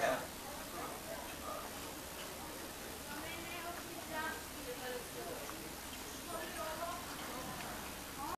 Yeah.